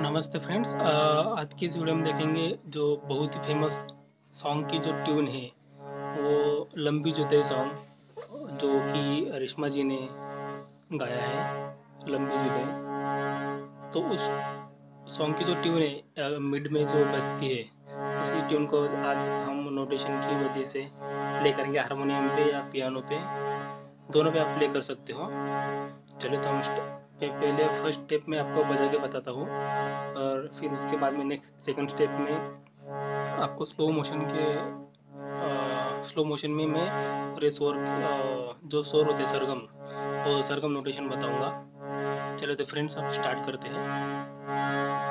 नमस्ते फ्रेंड्स आज की इस वीडियो में देखेंगे जो बहुत ही फ़ेमस सॉन्ग की जो ट्यून है, वो लंबी जुते सॉन्ग जो कि रिश्मा जी ने गाया है, लंबी जुते तो उस सॉन्ग की जो ट्यून है मिड में जो बजती है, उसी ट्यून को आज हम नोटेशन की वजह से प्ले करेंगे हारमोनियम पे या पियानो पे। दोनों पे आप प्ले कर सकते हो। चलिए तो हम पहले फ़र्स्ट स्टेप में आपको बजा के बताता हूँ। और फिर उसके बाद में नेक्स्ट सेकंड स्टेप में आपको स्लो मोशन के आ, स्लो मोशन में मैं पूरे शोर जो शोर होते हैं सरगम तो सरगम नोटेशन बताऊँगा। चलो तो फ्रेंड्स आप स्टार्ट करते हैं।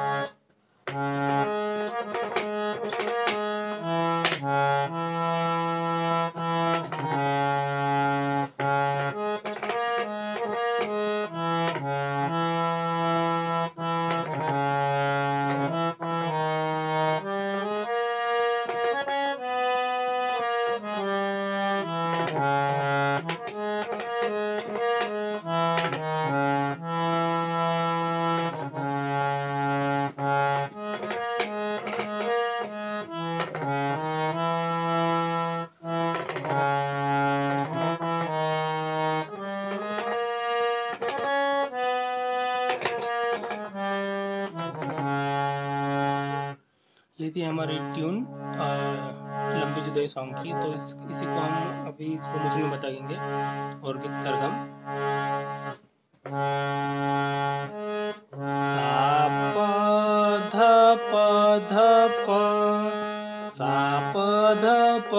ये थी हमारी ट्यून लंबी जुदाई सॉन्ग की। तो इस, इसी को हम अभी स्लो मोशन में बताएँगे। और गीत सरगम। सा प ध प ध प ध प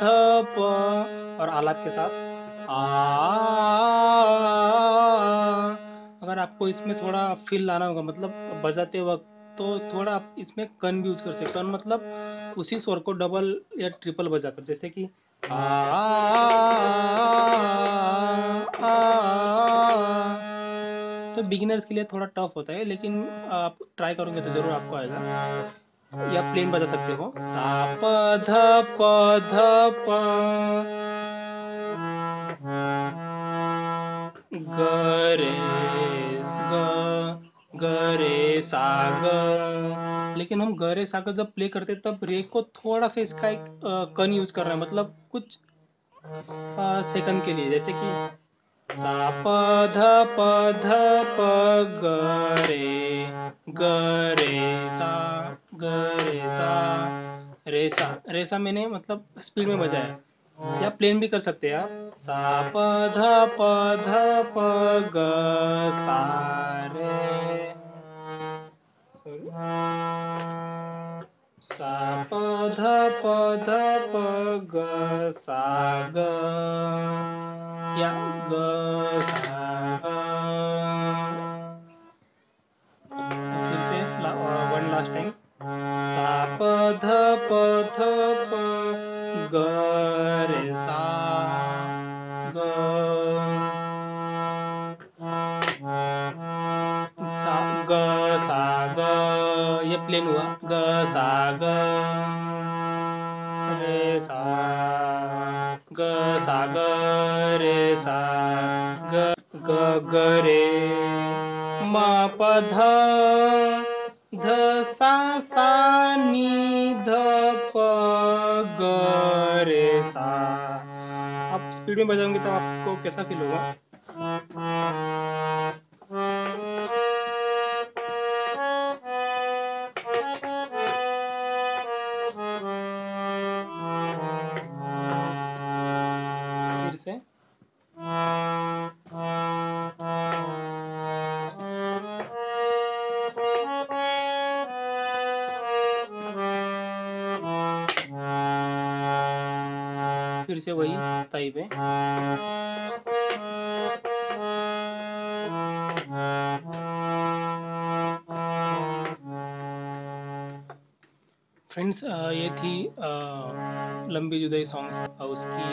ध प और आलाप के साथ आ अगर आपको इसमें थोड़ा फील लाना होगा मतलब बजाते वक्त तो थोड़ा आप इसमें कन भी यूज़ कर सकते कन मतलब उसी स्वर को डबल या ट्रिपल बजाकर जैसे कि तो बिगिनर्स के लिए थोड़ा टफ होता है लेकिन आप ट्राई करोगे तो ज़रूर आपको आएगा या प्लेन बजा सकते हो सा ध प ध प ग सागर। लेकिन हम गरे सागर जब प्ले करते तब रे को थोड़ा सा इसका एक कन यूज़ कर रहे हैं मतलब कुछ सेकंड के लिए। जैसे कि सा प ध प ध प ग रे ग रे सा ग रे सा रे सा रे सा मैंने मतलब स्पीड में बजाया। या प्लेन भी कर सकते हैं आप। सा प ध प ध प ग ध प ध प ग सा ग ग वन लास्ट टाइम सा प ध प प ग रे सा ग सा ग सा ग ये प्लेन हुआ, ग सा ग ग सा ग ग रे म प ध ध सा सा, नी, ध, प, ग, रे, सा। आप स्पीड में बजाओगे तो आपको कैसा फील होगा? से वही स्थायी पे फ्रेंड्स ये थी लंबी जुदाई सॉन्ग्स उसकी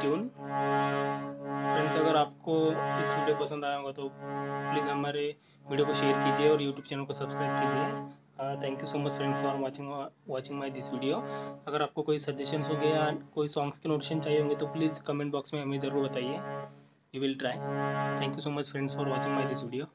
ट्यून फ्रेंड्स अगर आपको इस वीडियो पसंद आया होगा तो प्लीज़ हमारे वीडियो को शेयर कीजिए और यूट्यूब चैनल को सब्सक्राइब कीजिए। Thank you so much friend for watching watching my this video अगर आपको कोई सजेशन हो गया या कोई सॉन्ग्स के नोटेशन चाहिए होंगे तो प्लीज़ कमेंट बॉक्स में हमें ज़रूर बताइए। You will try thank you so much friends for watching my this video